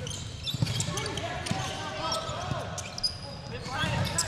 Go, go, go.